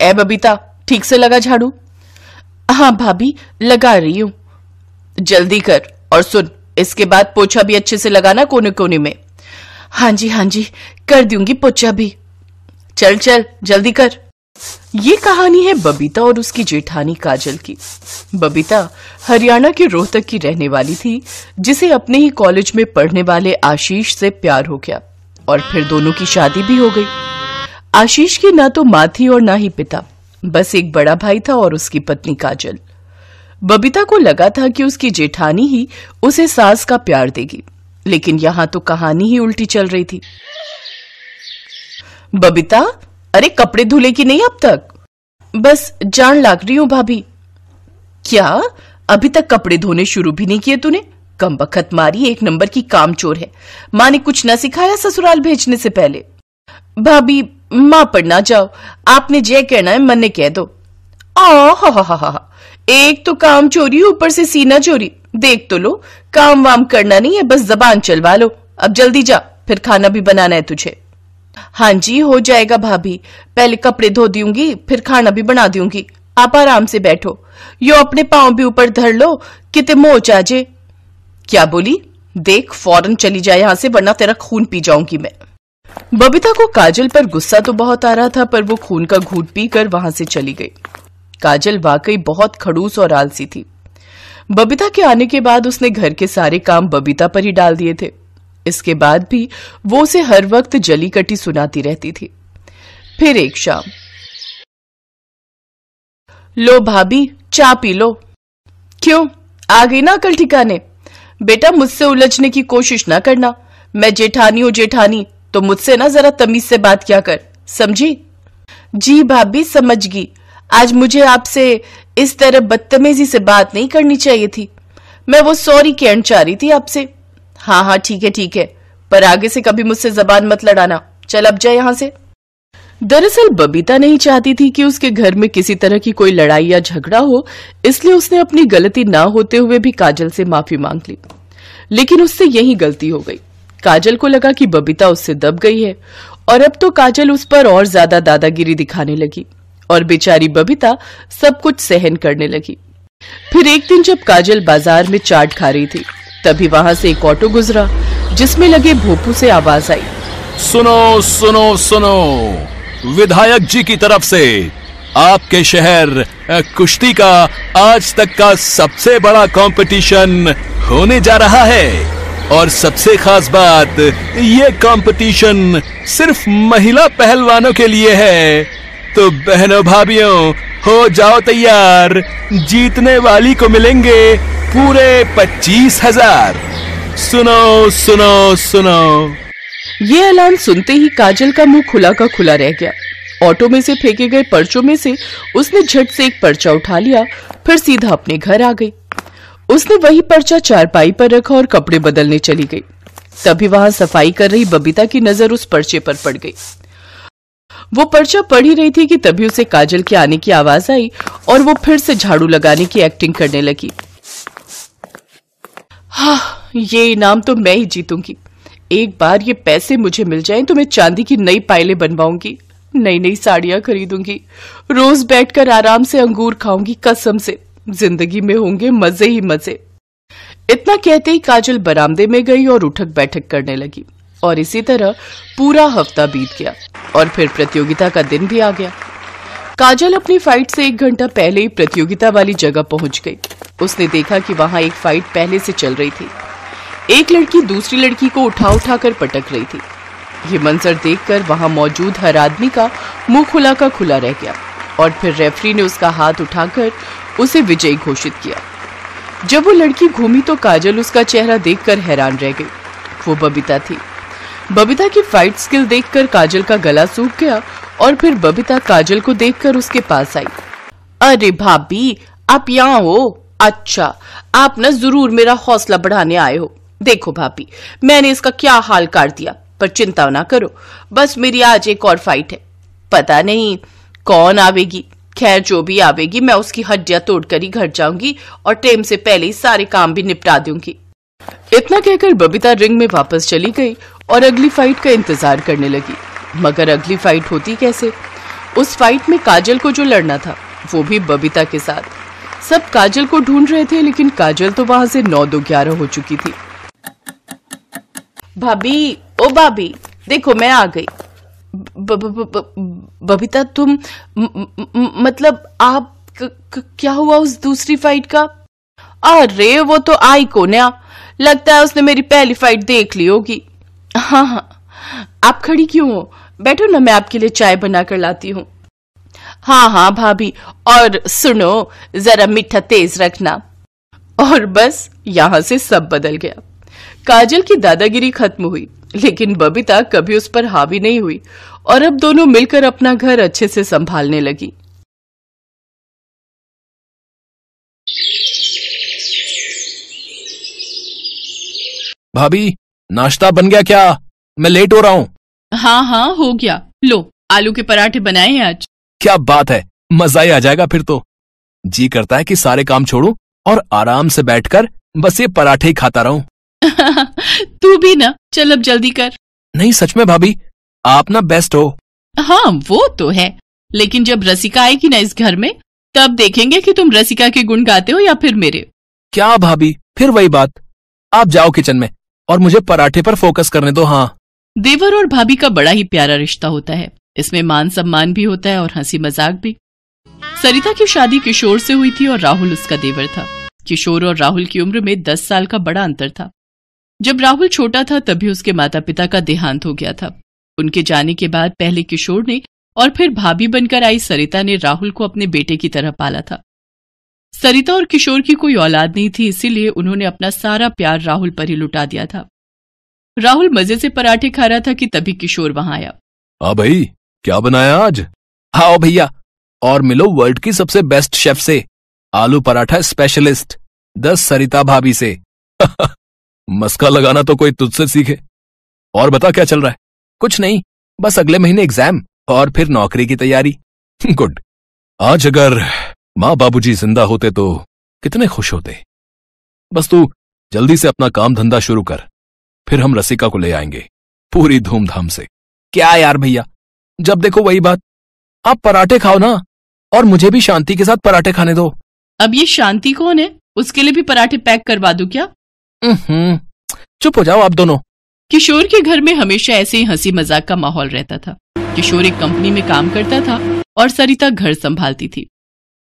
ए बबीता, ठीक से लगा झाड़ू? हाँ भाभी, लगा रही हूँ। जल्दी कर और सुन, इसके बाद पोछा भी अच्छे से लगाना कोने कोने में। हाँ जी हाँ जी, कर दूँगी पोछा भी। चल चल, जल्दी कर। ये कहानी है बबीता और उसकी जेठानी काजल की। बबीता हरियाणा के रोहतक की रहने वाली थी, जिसे अपने ही कॉलेज में पढ़ने वाले आशीष से प्यार हो गया और फिर दोनों की शादी भी हो गई। आशीष की ना तो माँ थी और ना ही पिता। बस एक बड़ा भाई था और उसकी पत्नी काजल। बबीता को लगा था कि उसकी जेठानी ही उसे सास का प्यार देगी, लेकिन यहाँ तो कहानी ही उल्टी चल रही थी। बबीता, अरे कपड़े धुले की नहीं अब तक? बस जान लाग रही हूँ भाभी। क्या? अभी तक कपड़े धोने शुरू भी नहीं किए तूने? कम बखत मारी, एक नंबर की काम चोर है। माँ ने कुछ न सिखाया ससुराल भेजने से पहले। भाभी माँ पर ना जाओ। आपने जय कहना है, मन ने कह दो। आ एक तो काम चोरी, ऊपर से सीना चोरी। देख तो लो, काम वाम करना नहीं है, बस जबान चलवा लो। अब जल्दी जा, फिर खाना भी बनाना है तुझे। हाँ जी, हो जाएगा भाभी। पहले कपड़े धो दूँगी, फिर खाना भी बना दूँगी। आप आराम से बैठो। यो अपने पाँव भी ऊपर धर लो किते मोच आ जे क्या बोली? देख, फ़ौरन चली जाए यहाँ से, वरना तेरा खून पी जाऊँगी मैं। बबीता को काजल पर गुस्सा तो बहुत आ रहा था, पर वो खून का घूट पीकर वहाँ से चली गई। काजल वाकई बहुत खड़ूस और आलसी थी। बबीता के आने के बाद उसने घर के सारे काम बबीता पर ही डाल दिए थे। इसके बाद भी वो उसे हर वक्त जली कटी सुनाती रहती थी। फिर एक शाम, लो भाभी चा पी लो। क्यों? आ गई ना कल ठिकाने। बेटा मुझसे उलझने की कोशिश ना करना। मैं जेठानी हूँ, जेठानी। तो मुझसे ना जरा तमीज से बात क्या कर, समझी? जी भाभी, समझ गई। आज मुझे आपसे इस तरह बदतमीजी से बात नहीं करनी चाहिए थी। मैं वो सॉरी कहना चाह रही थी आपसे। हाँ हाँ ठीक है ठीक है। पर आगे से कभी मुझसे जबान मत लड़ाना। चल अब जाए यहाँ से। दरअसल बबीता नहीं चाहती थी कि उसके घर में किसी तरह की कोई लड़ाई या झगड़ा हो, इसलिए उसने अपनी गलती ना होते हुए भी काजल से माफ़ी मांग ली। लेकिन उससे यही गलती हो गई। काजल को लगा कि बबीता उससे दब गई है, और अब तो काजल उस पर और ज़्यादा दादागिरी दिखाने लगी, और बेचारी बबीता सब कुछ सहन करने लगी। फिर एक दिन जब काजल बाज़ार में चाट खा रही थी, तभी वहाँ से एक ऑटो गुजरा, जिसमें लगे भोपू से आवाज़ आई। सुनो सुनो सुनो, विधायक जी की तरफ़ से आपके शहर कुश्ती का आज तक का सबसे बड़ा कंपटीशन होने जा रहा है। और सबसे खास बात, ये कंपटीशन सिर्फ़ महिला पहलवानों के लिए है। तो बहनों, भाभीियों, हो जाओ तैयार। जीतने वाली को मिलेंगे पूरे पच्चीस हज़ार। सुनो सुनो सुनो। ये ऐलान सुनते ही काजल का मुँह खुला का खुला रह गया। ऑटो में से फेंके गए पर्चों में से उसने झट से एक पर्चा उठा लिया, फिर सीधा अपने घर आ गई। उसने वही पर्चा चारपाई पर रखा और कपड़े बदलने चली गई। तभी वहाँ सफ़ाई कर रही बबीता की नज़र उस पर्चे पर पड़ गई। वो पर्चा पढ़ ही रही थी कि तभी उसे काजल के आने की आवाज़ आई और वो फिर से झाड़ू लगाने की एक्टिंग करने लगी। हाँ ये इनाम तो मैं ही जीतूँगी। एक बार ये पैसे मुझे मिल जाएँ तो मैं चांदी की नई पायलें बनवाऊँगी नई नई साड़ियाँ खरीदूँगी, रोज बैठकर आराम से अंगूर खाऊँगी, कसम से। ज़िंदगी में होंगे मज़े ही मज़े। इतना कहते ही काजल बरामदे में गई और उठक बैठक करने लगी। और इसी तरह पूरा हफ़्ता बीत गया और फिर प्रतियोगिता का दिन भी आ गया। काजल अपनी फाइट से एक घंटा पहले ही प्रतियोगिता वाली जगह पहुँच गई। उसने देखा कि वहाँ एक फाइट पहले से चल रही थी। एक लड़की दूसरी लड़की को उठा उठा कर पटक रही थी। ये मंजर देखकर वहाँ मौजूद हर आदमी का मुँह खुला का खुला रह गया। और फिर रेफरी ने उसका हाथ उठाकर उसे विजयी घोषित किया। जब वो लड़की घूमी तो काजल उसका चेहरा देखकर हैरान रह गई। वो बबीता थी। बबीता की फाइट स्किल देखकर काजल का गला सूख गया और फिर बबीता काजल को देखकर उसके पास आई। अरे भाभी, आप यहाँ हो? अच्छा आप ना ज़रूर मेरा हौसला बढ़ाने आए हो। देखो भाभी, मैंने इसका क्या हाल काट दिया, पर चिंता ना करो। बस मेरी आज एक और फाइट है। पता नहीं कौन आवेगी। खैर, जो भी आवेगी, मैं उसकी हड्डियाँ तोड़कर ही घर जाऊँगी और टेम से पहले ही सारे काम भी निपटा दूँगी। इतना कहकर बबीता रिंग में वापस चली गई और अगली फाइट का इंतज़ार करने लगी। मगर अगली फाइट होती कैसे? उस फाइट में काजल को जो लड़ना था, वो भी बबीता के साथ। सब काजल को ढूंढ रहे थे, लेकिन काजल तो वहाँ से नौ दो ग्यारह हो चुकी थी। भाभी, ओ भाभी, देखो मैं आ गई। बबीता, तुम मतलब आप क्या हुआ उस दूसरी फाइट का? अरे, वो तो आई को नया लगता है उसने मेरी पहली फाइट देख ली होगी। हाँ हाँ। आप खड़ी क्यों हो? बैठो ना, मैं आपके लिए चाय बना कर लाती हूँ। हाँ हाँ भाभी। और सुनो, जरा मीठा तेज रखना। और बस, यहाँ से सब बदल गया। काजल की दादागिरी खत्म हुई। लेकिन बबीता कभी उस पर हावी नहीं हुई और अब दोनों मिलकर अपना घर अच्छे से संभालने लगी। भाभी नाश्ता बन गया क्या? मैं लेट हो रहा हूँ। हाँ हाँ हो गया। लो आलू के पराठे बनाए हैं आज। क्या बात है मज़ा ही आ जाएगा फिर तो। जी करता है कि सारे काम छोड़ू और आराम से बैठकर बस ये पराठे ही खाता रहूँ। तू भी ना चल अब जल्दी कर। नहीं सच में भाभी आप ना बेस्ट हो। हाँ वो तो है। लेकिन जब रसिका आएगी ना इस घर में तब देखेंगे कि तुम रसिका के गुण गाते हो या फिर मेरे। क्या भाभी फिर वही बात। आप जाओ किचन में और मुझे पराठे पर फोकस करने दो हाँ। देवर और भाभी का बड़ा ही प्यारा रिश्ता होता है। इसमें मान सम्मान भी होता है और हँसी मज़ाक भी। सरिता की शादी किशोर से हुई थी और राहुल उसका देवर था। किशोर और राहुल की उम्र में दस साल का बड़ा अंतर था। जब राहुल छोटा था, तभी उसके माता पिता का देहांत हो गया था। उनके जाने के बाद पहले किशोर ने और फिर भाभी बनकर आई सरिता ने राहुल को अपने बेटे की तरह पाला था। सरिता और किशोर की कोई औलाद नहीं थी, इसीलिए उन्होंने अपना सारा प्यार राहुल पर ही लुटा दिया था। राहुल मज़े से पराठे खा रहा था कि तभी किशोर वहाँ आया। हाँ भाई, क्या बनाया आज? आओ भैया, और मिलो वर्ल्ड की सबसे बेस्ट शेफ से, आलू पराठा स्पेशलिस्ट दस सरिता भाभी से। मस्का लगाना तो कोई तुझसे सीखे। और बता क्या चल रहा है? कुछ नहीं, बस अगले महीने एग्ज़ाम और फिर नौकरी की तैयारी। गुड। आज अगर माँ बाबूजी ज़िंदा होते तो कितने खुश होते। बस तू जल्दी से अपना काम धंधा शुरू कर, फिर हम रसिका को ले आएँगे, पूरी धूमधाम से। क्या यार भैया, जब देखो वही बात, आप पराठे खाओ ना, और मुझे भी शांति के साथ पराठे खाने दो। अब ये शांति कौन है? उसके लिए भी पराठे पैक करवा दू क्या? चुप हो जाओ आप दोनों। किशोर के घर में हमेशा ऐसे ही हँसी मज़ाक का माहौल रहता था। किशोर एक कंपनी में काम करता था और सरिता घर संभालती थी।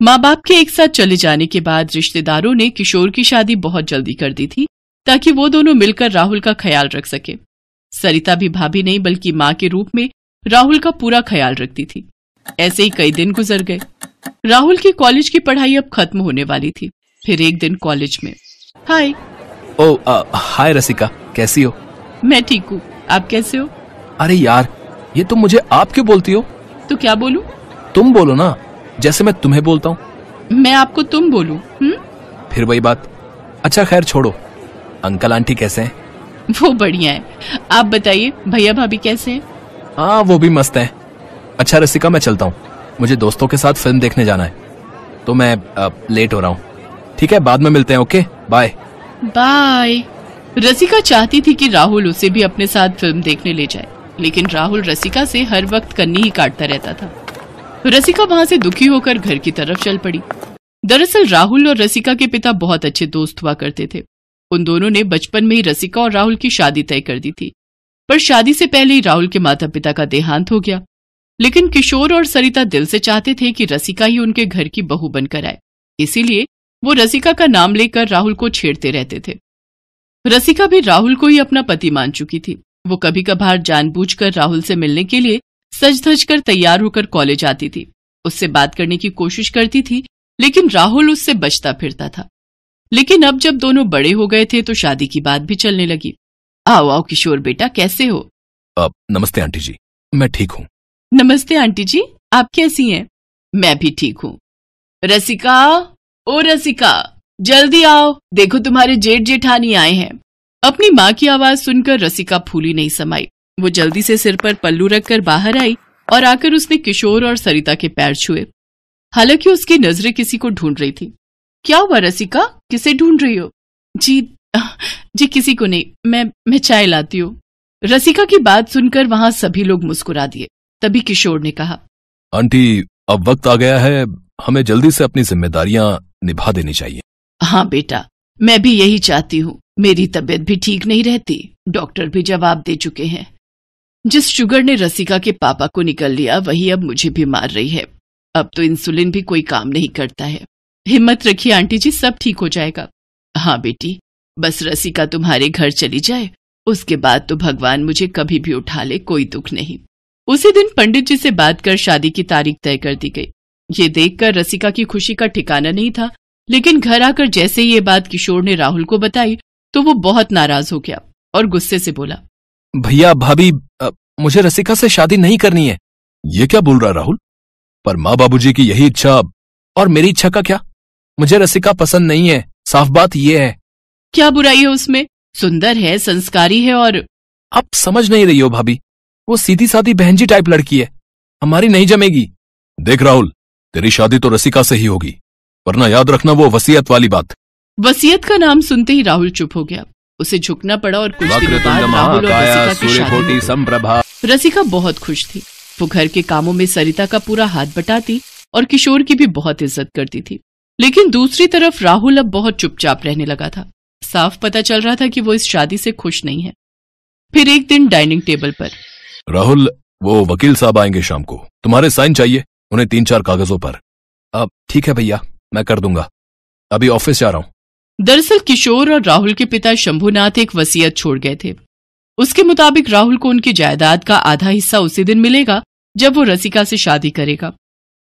माँ बाप के एक साथ चले जाने के बाद रिश्तेदारों ने किशोर की शादी बहुत जल्दी कर दी थी, ताकि वो दोनों मिलकर राहुल का ख्याल रख सके। सरिता भी भाभी नहीं, बल्कि माँ के रूप में राहुल का पूरा ख्याल रखती थी। ऐसे ही कई दिन गुजर गए। राहुल की कॉलेज की पढ़ाई अब खत्म होने वाली थी। फिर एक दिन कॉलेज में। हाय ओ हाय रसिका कैसी हो? मैं ठीक हूँ। आप कैसे हो? अरे यार ये तुम मुझे आप क्यों बोलती हो? तो क्या बोलूँ? तुम बोलो ना जैसे मैं तुम्हें बोलता हूँ। मैं आपको तुम बोलूँ हम्म? फिर वही बात। अच्छा खैर छोड़ो। अंकल आंटी कैसे हैं? वो बढ़िया है। आप बताइए भैया भाभी कैसे हैं? हाँ वो भी मस्त है। अच्छा रसिका मैं चलता हूँ। मुझे दोस्तों के साथ फ़िल्म देखने जाना है। तो मैं आ, लेट हो रहा हूँ। ठीक है बाद में मिलते हैं ओके? बाय। बाय रसिका चाहती थी कि राहुल उसे भी अपने साथ फ़िल्म देखने ले जाए, लेकिन राहुल रसिका से हर वक्त कन्नी ही काटता रहता था। रसिका वहाँ से दुखी होकर घर की तरफ़ चल पड़ी। दरअसल राहुल और रसिका के पिता बहुत अच्छे दोस्त हुआ करते थे। उन दोनों ने बचपन में ही रसिका और राहुल की शादी तय कर दी थी। पर शादी से पहले ही राहुल के माता पिता का देहांत हो गया। लेकिन किशोर और सरिता दिल से चाहते थे कि रसिका ही उनके घर की बहू बनकर आए। इसीलिए वो रसिका का नाम लेकर राहुल को छेड़ते रहते थे। रसिका भी राहुल को ही अपना पति मान चुकी थी। वो कभी कभार जानबूझकर राहुल से मिलने के लिए सज धज कर तैयार होकर कॉलेज आती थी। उससे बात करने की कोशिश करती थी लेकिन राहुल उससे बचता फिरता था। लेकिन अब जब दोनों बड़े हो गए थे तो शादी की बात भी चलने लगी। आओ आओ किशोर बेटा कैसे हो? अब नमस्ते आंटी जी। मैं ठीक हूँ। नमस्ते आंटी जी। आप कैसी हैं? मैं भी ठीक हूँ। रसिका! ओ रसिका, जल्दी आओ, देखो तुम्हारे जेठ जेठानी आए हैं। अपनी माँ की आवाज़ सुनकर रसिका फूली नहीं समाई। वो जल्दी से सिर पर पल्लू रखकर बाहर आई और आकर उसने किशोर और सरिता के पैर छुए। हालाँकि उसकी नज़रें किसी को ढूंढ रही थी। क्या हुआ रसिका, किसे ढूंढ रही हो? जी जी किसी को नहीं, मैं मैं चाय लाती हूँ। रसिका की बात सुनकर वहाँ सभी लोग मुस्कुरा दिए। तभी किशोर ने कहा, आंटी, अब वक्त आ गया है, हमें जल्दी से अपनी जिम्मेदारियाँ निभा देनी चाहिए। हाँ बेटा, मैं भी यही चाहती हूँ। मेरी तबीयत भी ठीक नहीं रहती। डॉक्टर भी जवाब दे चुके हैं। जिस शुगर ने रसिका के पापा को निकल लिया, वही अब मुझे भी मार रही है। अब तो इंसुलिन भी कोई काम नहीं करता है। हिम्मत रखिए आंटी जी, सब ठीक हो जाएगा। हाँ बेटी, बस रसिका तुम्हारे घर चली जाए, उसके बाद तो भगवान मुझे कभी भी उठा ले, कोई दुख नहीं। उसी दिन पंडित जी से बात कर शादी की तारीख तय कर दी गई। ये देखकर रसिका की खुशी का ठिकाना नहीं था लेकिन घर आकर जैसे ये बात किशोर ने राहुल को बताई तो वो बहुत नाराज़ हो गया और गुस्से से बोला भैया भाभी मुझे रसिका से शादी नहीं करनी है। ये क्या बोल रहा राहुल? पर माँ बाबूजी की यही इच्छा और मेरी इच्छा का क्या? मुझे रसिका पसंद नहीं है साफ़ बात ये है। क्या बुराई है उसमें? सुंदर है संस्कारी है और आप समझ नहीं रही हो भाभी वो सीधी साधी बहन जी टाइप लड़की है हमारी नहीं जमेगी। देख राहुल तेरी शादी तो रसिका से ही होगी वरना याद रखना वो वसीयत वाली बात। वसीयत का नाम सुनते ही राहुल चुप हो गया। उसे झुकना पड़ा और कुछ दिन बाद राहुल और रसिका की शादी रसिका बहुत खुश थी। वो घर के कामों में सरिता का पूरा हाथ बटाती और किशोर की भी बहुत इज़्ज़त करती थी। लेकिन दूसरी तरफ़ राहुल अब बहुत चुपचाप रहने लगा था। साफ़ पता चल रहा था कि वो इस शादी से खुश नहीं है। फिर एक दिन डाइनिंग टेबल पर राहुल वो वकील साहब आएँगे शाम को। तुम्हारे साइन चाहिए? उन्हें तीन चार कागजों पर। अब ठीक है भैया, मैं कर दूँगा। अभी ऑफ़िस जा रहा हूँ। दरअसल किशोर और राहुल के पिता शंभुनाथ एक वसीयत छोड़ गए थे। उसके मुताबिक राहुल को उनकी जायदाद का आधा हिस्सा उसी दिन मिलेगा, जब वो रसिका से शादी करेगा।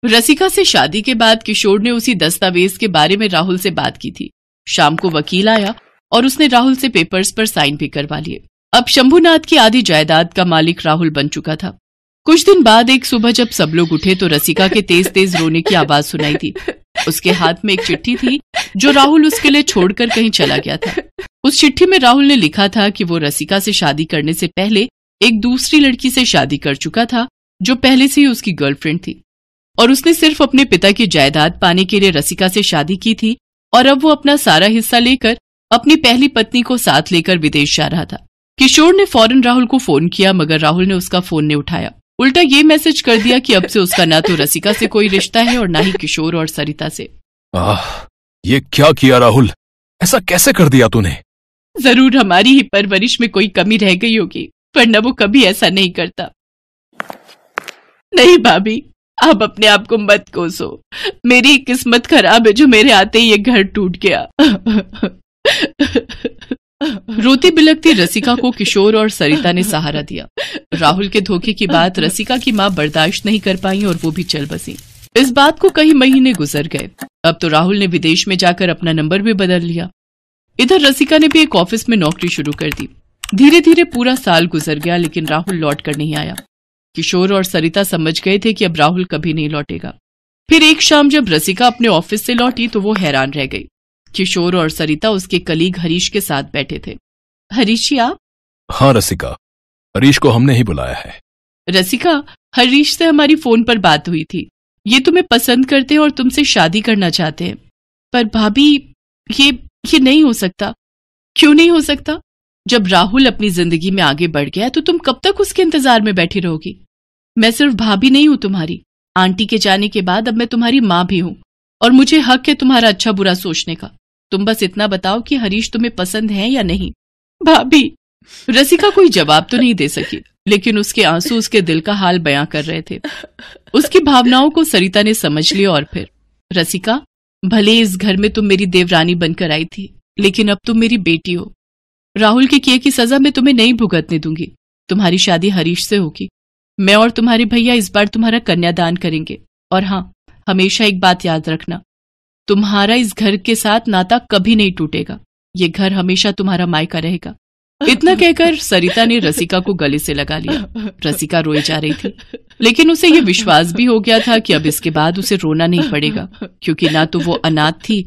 रसिका से शादी के बाद किशोर ने उसी दस्तावेज़ के बारे में राहुल से बात की थी। शाम को वकील आया और उसने राहुल से पेपर्स पर साइन भी करवा लिए। अब शंभुनाथ की आधी जायदाद का मालिक राहुल बन चुका था। कुछ दिन बाद एक सुबह जब सब लोग उठे तो रसिका के तेज तेज रोने की आवाज़ सुनाई थी उसके हाथ में एक चिट्ठी थी, जो राहुल उसके लिए छोड़कर कहीं चला गया था। उस चिट्ठी में राहुल ने लिखा था कि वो रसिका से शादी करने से पहले एक दूसरी लड़की से शादी कर चुका था, जो पहले से ही उसकी गर्लफ्रेंड थी। और उसने सिर्फ़ अपने पिता की जायदाद पाने के लिए रसिका से शादी की थी और अब वो अपना सारा हिस्सा लेकर अपनी पहली पत्नी को साथ लेकर विदेश जा रहा था। किशोर ने फ़ौरन राहुल को फ़ोन किया, मगर राहुल ने उसका फ़ोन नहीं उठाया। उल्टा ये मैसेज कर दिया कि अब से उसका ना तो रसिका से कोई रिश्ता है और ना ही किशोर और सरिता से। आह, ये क्या किया राहुल? ऐसा कैसे कर दिया तूने? ज़रूर हमारी ही परवरिश में कोई कमी रह गई होगी वरना वो कभी ऐसा नहीं करता। नहीं भाभी आप अपने आप को मत कोसो। मेरी किस्मत खराब है जो मेरे आते ही ये घर टूट गया। रोती बिलकती रसिका को किशोर और सरिता ने सहारा दिया। राहुल के धोखे की बात रसिका की माँ बर्दाश्त नहीं कर पाई और वो भी चल बसी। इस बात को कई महीने गुजर गए। अब तो राहुल ने विदेश में जाकर अपना नंबर भी बदल लिया। इधर रसिका ने भी एक ऑफ़िस में नौकरी शुरू कर दी। धीरे धीरे पूरा साल गुजर गया, लेकिन राहुल लौट कर नहीं आया। किशोर और सरिता समझ गए थे कि अब राहुल कभी नहीं लौटेगा। फिर एक शाम जब रसिका अपने ऑफ़िस से लौटी तो वो हैरान रह गई। किशोर और सरिता उसके कलीग हरीश के साथ बैठे थे। हरीश आप हाँ रसिका। हरीश को हमने ही बुलाया है। रसिका हरीश से हमारी फ़ोन पर बात हुई थी। ये तुम्हें पसंद करते हैं और तुमसे शादी करना चाहते हैं। पर भाभी ये ये नहीं हो सकता। क्यों नहीं हो सकता? जब राहुल अपनी ज़िंदगी में आगे बढ़ गया तो तुम कब तक उसके इंतज़ार में बैठी रहोगी? मैं सिर्फ़ भाभी नहीं हूँ तुम्हारी। आंटी के जाने के बाद अब मैं तुम्हारी माँ भी हूँ। और मुझे हक है तुम्हारा अच्छा बुरा सोचने का। तुम बस इतना बताओ कि हरीश तुम्हें पसंद है या नहीं। भाभी, रसिका कोई जवाब तो नहीं दे सकी, लेकिन उसके आँसू उसके दिल का हाल बयां कर रहे थे। उसकी भावनाओं को सरिता ने समझ लिया और फिर, रसिका, भले इस घर में तुम मेरी देवरानी बनकर आई थी, लेकिन अब तुम मेरी बेटी हो। राहुल के किए की सजा मैं तुम्हें नहीं भुगतने दूँगी। तुम्हारी शादी हरीश से होगी। मैं और तुम्हारे भैया इस बार तुम्हारा कन्यादान करेंगे। और हाँ हमेशा एक बात याद रखना तुम्हारा इस घर के साथ नाता कभी नहीं टूटेगा। ये घर हमेशा तुम्हारा मायका रहेगा। इतना कहकर सरिता ने रसिका को गले से लगा लिया। रसिका रोई जा रही थी। लेकिन उसे यह विश्वास भी हो गया था कि अब इसके बाद उसे रोना नहीं पड़ेगा, क्योंकि ना तो वो अनाथ थी